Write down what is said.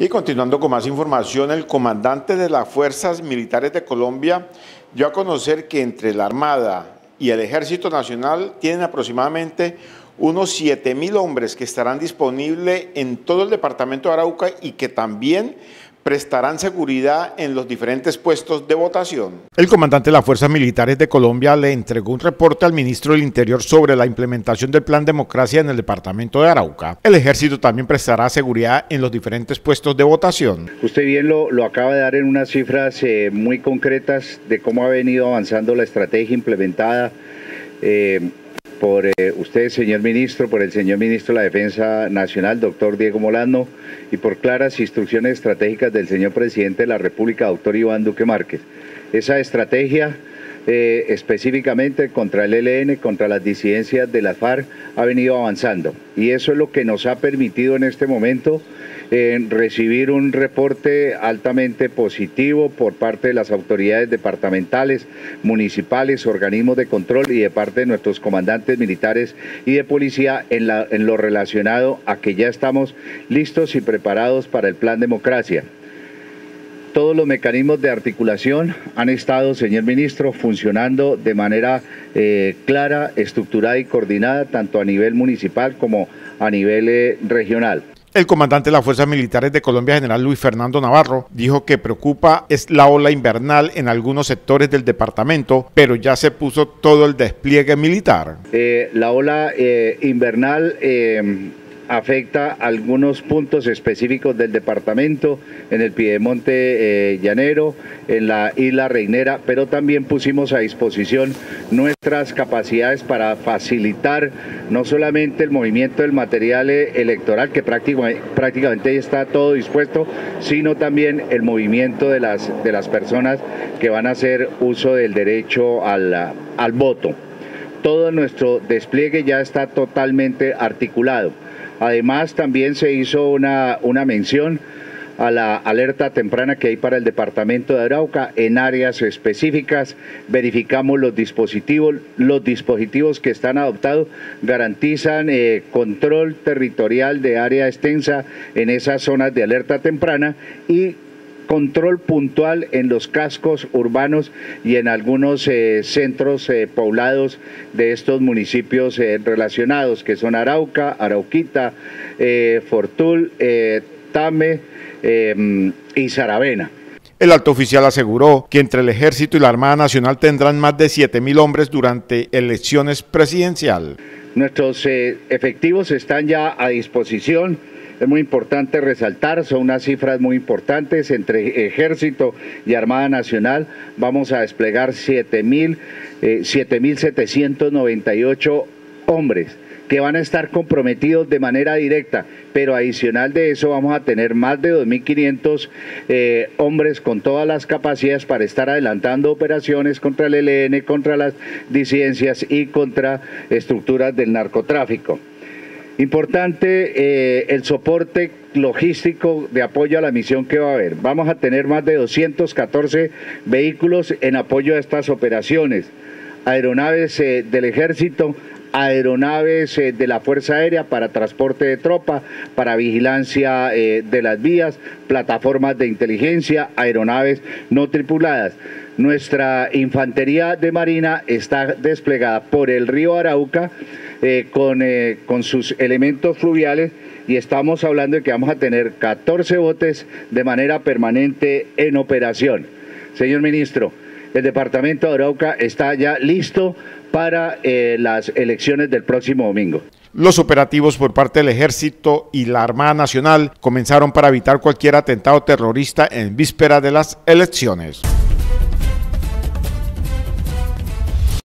Y continuando con más información, el comandante de las Fuerzas Militares de Colombia dio a conocer que entre la Armada y el Ejército Nacional tienen aproximadamente unos 7 mil hombres que estarán disponibles en todo el departamento de Arauca y que también prestarán seguridad en los diferentes puestos de votación. El comandante de las Fuerzas Militares de Colombia le entregó un reporte al ministro del Interior sobre la implementación del Plan Democracia en el departamento de Arauca. El ejército también prestará seguridad en los diferentes puestos de votación. Usted bien lo, lo acaba de dar en unas cifras eh, muy concretas de cómo ha venido avanzando la estrategia implementada. Eh, por eh, usted, señor ministro, por el señor ministro de la Defensa Nacional, doctor Diego Molano, y por claras instrucciones estratégicas del señor presidente de la República, doctor Iván Duque Márquez. Esa estrategia eh, específicamente contra el ELN, contra las disidencias de la FARC, ha venido avanzando. Y eso es lo que nos ha permitido en este momento en recibir un reporte altamente positivo por parte de las autoridades departamentales, municipales, organismos de control y de parte de nuestros comandantes militares y de policía en, en lo relacionado a que ya estamos listos y preparados para el plan democracia. Todos los mecanismos de articulación han estado, señor ministro, funcionando de manera eh, clara, estructurada y coordinada, tanto a nivel municipal como a nivel eh, regional. El comandante de las Fuerzas Militares de Colombia, general Luis Fernando Navarro, dijo que preocupa es la ola invernal en algunos sectores del departamento, pero ya se puso todo el despliegue militar. Eh, la ola eh, invernal eh, afecta algunos puntos específicos del departamento, en el Piedemonte eh, Llanero, en la isla Reinera, pero también pusimos a disposición nuestras capacidades para facilitar no solamente el movimiento del material eh, electoral, que prácticamente, prácticamente está todo dispuesto, sino también el movimiento de las, de las personas que van a hacer uso del derecho al, al voto. Todo nuestro despliegue ya está totalmente articulado. Además, también se hizo una, una mención a la alerta temprana que hay para el departamento de Arauca en áreas específicas. Verificamos los dispositivos, los dispositivos que están adoptados garantizan eh, control territorial de área extensa en esas zonas de alerta temprana y control puntual en los cascos urbanos y en algunos eh, centros eh, poblados de estos municipios eh, relacionados, que son Arauca, Arauquita, Fortul, Tame y Saravena. El alto oficial aseguró que entre el Ejército y la Armada Nacional tendrán más de 7.000 hombres durante elecciones presidencial. Nuestros efectivos están ya a disposición es muy importante resaltar, son unas cifras muy importantes entre Ejército y Armada Nacional. Vamos a desplegar 7.798 eh, hombres que van a estar comprometidos de manera directa, pero adicional de eso vamos a tener más de 2.500 eh, hombres con todas las capacidades para estar adelantando operaciones contra el ELN, contra las disidencias y contra estructuras del narcotráfico. Importante eh, el soporte logístico de apoyo a la misión que va a haber. Vamos a tener más de 214 vehículos en apoyo a estas operaciones. Aeronaves eh, del ejército, aeronaves eh, de la Fuerza Aérea para transporte de tropa, para vigilancia de las vías, plataformas de inteligencia, aeronaves no tripuladas. Nuestra infantería de marina está desplegada por el río Arauca eh, con, eh, con sus elementos fluviales y estamos hablando de que vamos a tener 14 botes de manera permanente en operación. Señor ministro, el departamento de Arauca está ya listo para eh, las elecciones del próximo domingo. Los operativos por parte del Ejército y la Armada Nacional comenzaron para evitar cualquier atentado terrorista en víspera de las elecciones.